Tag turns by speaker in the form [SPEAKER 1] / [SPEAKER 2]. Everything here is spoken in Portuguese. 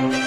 [SPEAKER 1] Música